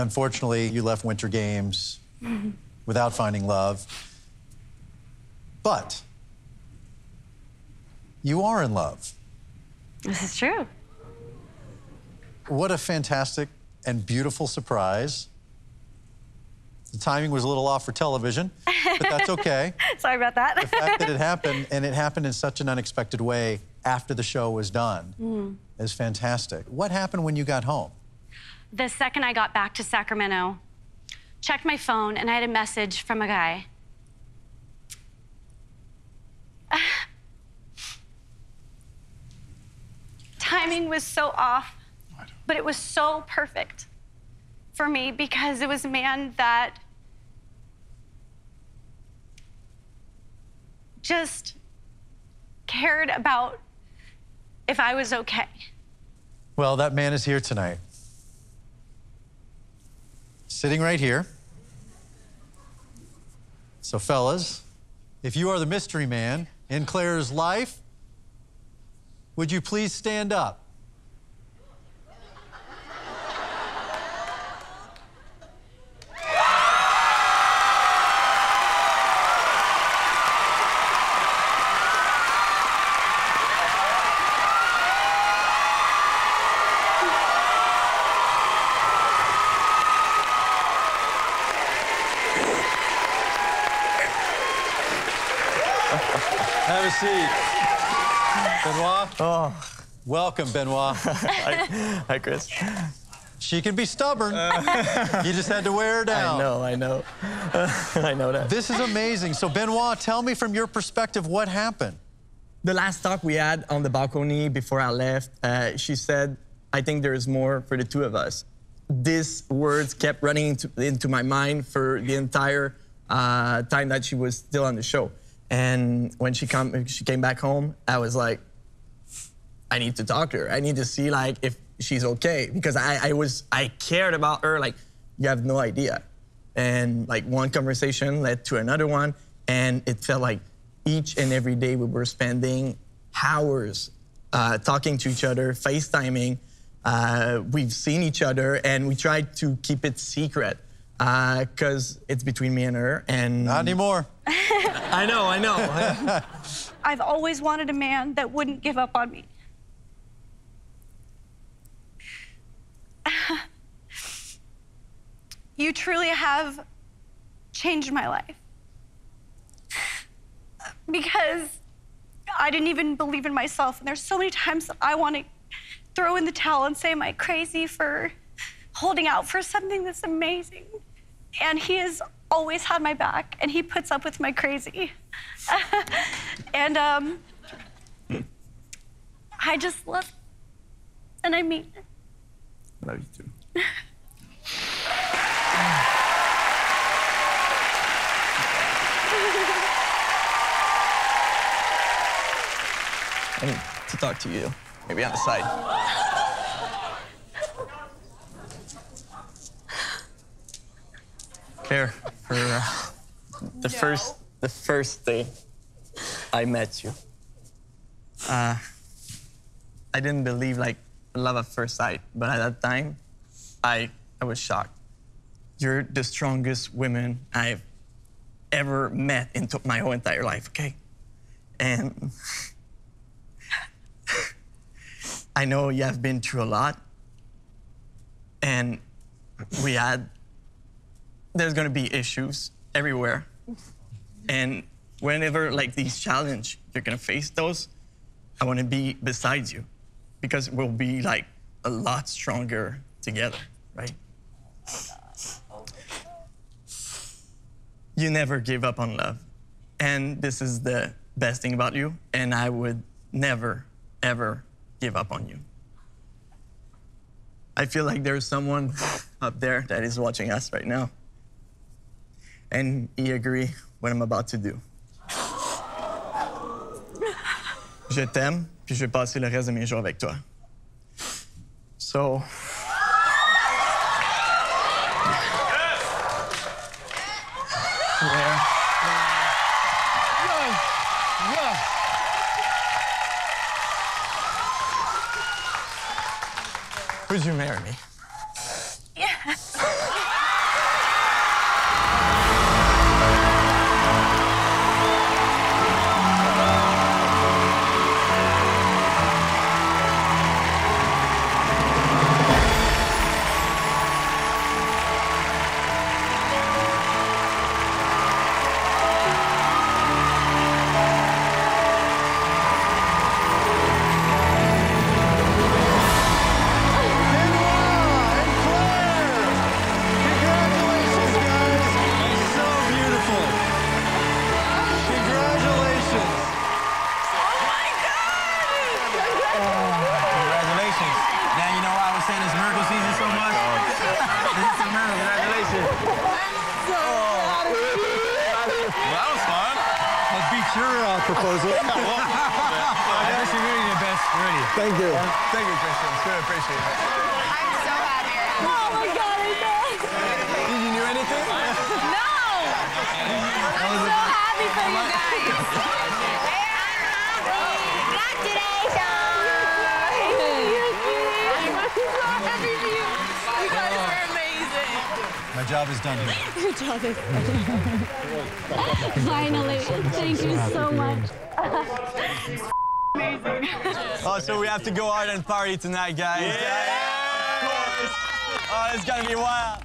Unfortunately, you left Winter Games without finding love. But you are in love. This is true. What a fantastic and beautiful surprise. The timing was a little off for television, but that's okay. Sorry about that. the fact that it happened, and it happened in such an unexpected way after the show was done, mm. is fantastic. What happened when you got home? The second I got back to Sacramento, checked my phone, and I had a message from a guy. Timing was so off, but it was so perfect for me because it was a man that just cared about if I was okay. Well, that man is here tonight. Sitting right here. So, fellas, if you are the mystery man in Clare's life, would you please stand up? Have a seat. Benoit. Oh, Welcome, Benoit. hi, hi, Chris. She can be stubborn. you just had to wear her down. I know, I know. I know that. This is amazing. So, Benoit, tell me from your perspective what happened. The last talk we had on the balcony before I left, uh, she said, I think there is more for the two of us. These words kept running into, into my mind for the entire uh, time that she was still on the show. And when she, come, she came back home, I was like, I need to talk to her. I need to see like if she's okay because I, I was I cared about her like you have no idea. And like one conversation led to another one, and it felt like each and every day we were spending hours uh, talking to each other, FaceTiming. Uh, we've seen each other, and we tried to keep it secret Uh, because it's between me and her. And Not anymore. I know, I know. I've always wanted a man that wouldn't give up on me. you truly have changed my life. Because I didn't even believe in myself. And there's so many times that I want to throw in the towel and say, Am I crazy for holding out for something that's amazing? And he has always had my back, and he puts up with my crazy. and um, I just love, and I mean it. Love you too. I need to talk to you. Maybe on the side. Clare, for uh, the first the first day I met you, uh, I didn't believe like love at first sight, but at that time, I I was shocked. You're the strongest woman I've ever met in my whole entire life. Okay, and I know you have been through a lot, and we had. There's gonna be issues everywhere, and whenever like these challenge, you're gonna face those. I want to be beside you, because we'll be like a lot stronger together, right? You never give up on love, and this is the best thing about you. And I would never, ever give up on you. I feel like there's someone up there that is watching us right now. And he agree what I'm about to do. Je t'aime, puis je vais passer le reste de mes jours avec toi. So. Clare. Would you marry me? Proposal. That's really the best, really. Thank you. Thank you, Christian. It's good. Appreciate it. I'm so happy. Oh my God, I know. Did you knew anything? No! I'm so happy for you guys. Congratulations! I'm so happy for you. You guys are amazing. My job is done here. Your job is done. Finally. Thank you so much. Oh, so we have to go out and party tonight, guys. Yeah! Of course. Oh, it's gonna be wild.